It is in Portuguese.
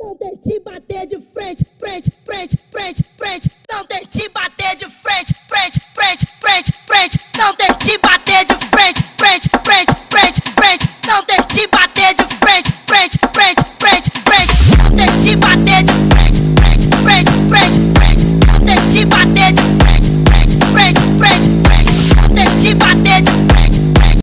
Não tem de bater de frente, frente, frente, frente, frente. Não de bater de frente, frente, frente, frente, frente. Não tente bater de frente, frente, frente, frente, frente. Não tente bater de frente, frente, frente, frente, frente. Não tente bater